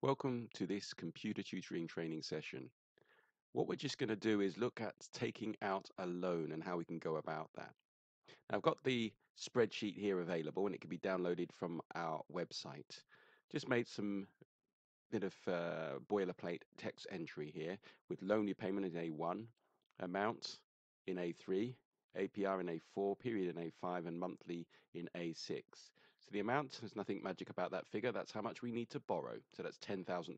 Welcome to this computer tutoring training session. What we're just going to do is look at taking out a loan and how we can go about that. Now, I've got the spreadsheet here available and it can be downloaded from our website. Just made some bit of uh, boilerplate text entry here with loan repayment in A1, amount in A3, APR in A4, period in A5, and monthly in A6. So the amount, there's nothing magic about that figure. That's how much we need to borrow. So that's £10,000.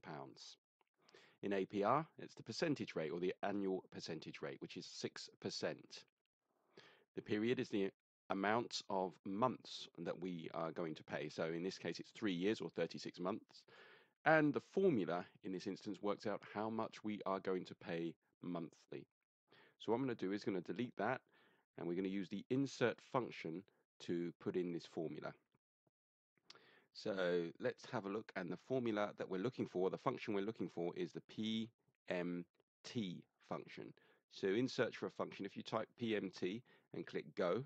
In APR, it's the percentage rate or the annual percentage rate, which is 6%. The period is the amount of months that we are going to pay. So in this case, it's three years or 36 months. And the formula in this instance works out how much we are going to pay monthly. So what I'm going to do is going to delete that and we're going to use the insert function to put in this formula. So let's have a look and the formula that we're looking for, the function we're looking for is the PMT function. So in search for a function, if you type PMT and click go,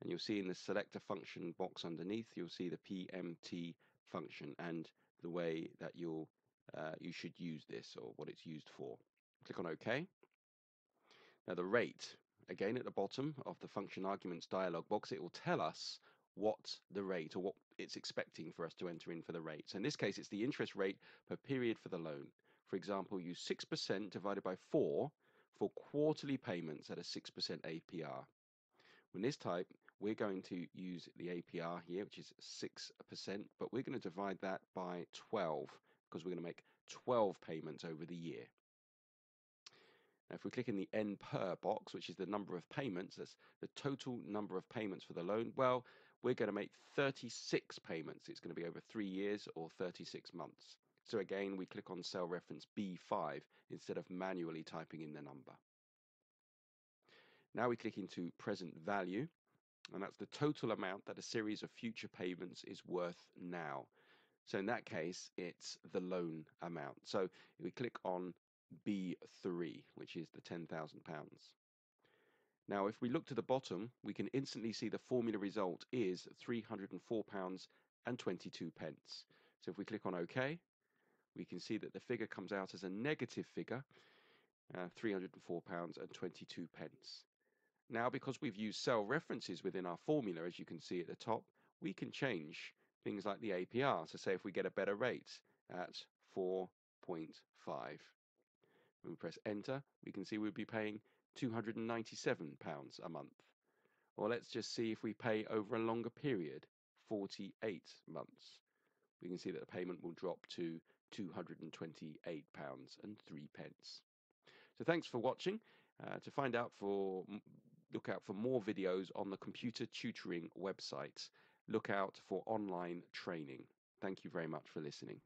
and you'll see in the select a function box underneath, you'll see the PMT function and the way that you'll uh, you should use this or what it's used for. Click on OK. Now the rate, again at the bottom of the function arguments dialog box, it will tell us what the rate or what it's expecting for us to enter in for the rate. So in this case, it's the interest rate per period for the loan. For example, use 6% divided by 4 for quarterly payments at a 6% APR. In this type, we're going to use the APR here, which is 6%, but we're going to divide that by 12 because we're going to make 12 payments over the year. Now, if we click in the N per box, which is the number of payments, that's the total number of payments for the loan, well, we're going to make 36 payments. It's going to be over three years or 36 months. So again, we click on cell reference B5 instead of manually typing in the number. Now we click into present value, and that's the total amount that a series of future payments is worth now. So in that case, it's the loan amount. So we click on B3, which is the £10,000. Now, if we look to the bottom, we can instantly see the formula result is £304 and 22 pence. So if we click on OK, we can see that the figure comes out as a negative figure, uh, £304 and 22 pence. Now, because we've used cell references within our formula, as you can see at the top, we can change things like the APR. So say if we get a better rate at 4.5. When we press enter, we can see we'd be paying £297 a month. Or let's just see if we pay over a longer period, 48 months. We can see that the payment will drop to £228 and 3 pence. So thanks for watching. Uh, to find out for look out for more videos on the computer tutoring website. Look out for online training. Thank you very much for listening.